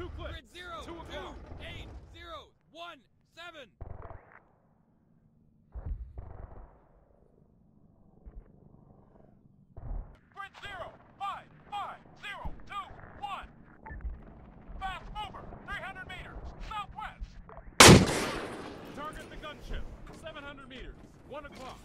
Two clicks. Grid zero. Grid zero, five, five, zero, two, one. Fast mover, 300 meters, southwest. Target the gunship, 700 meters, one o'clock.